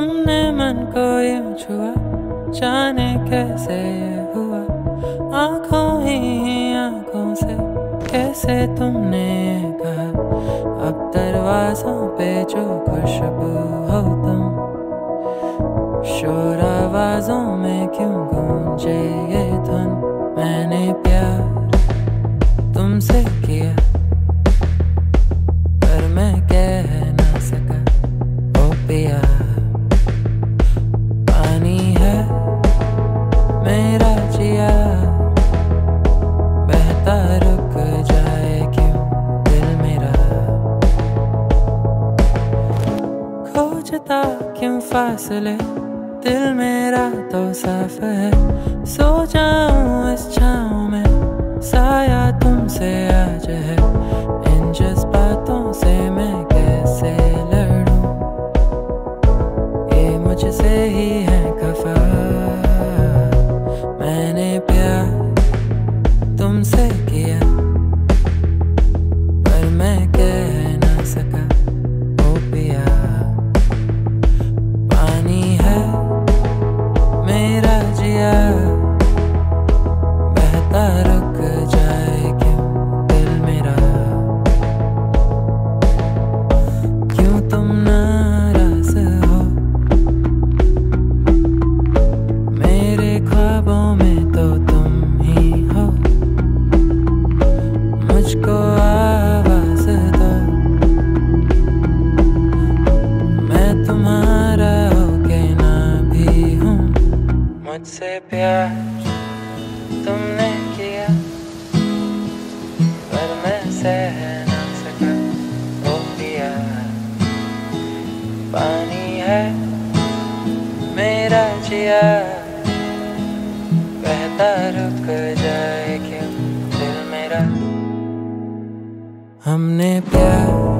मन को यूँ छुआ, जाने कैसे ये हुआ? आँखों ही आँखों से कैसे तुमने कहा? अब दरवाजों पे जो खुशबू हो तुम, शोर आवाजों में क्यों गूंजे ये धुन? मैंने प्यार तुमसे किया, पर मैं कह खोजता क्यों फासले? दिल मेरा तो साफ़ है। सो जाऊँ इस छाओ में साया मुझसे प्यार तुमने किया। पर मैं सह ना सका ओ पिया। पानी है मेरा जिया। बहता रुक जाए क्यों दिल मेरा? हमने प्यार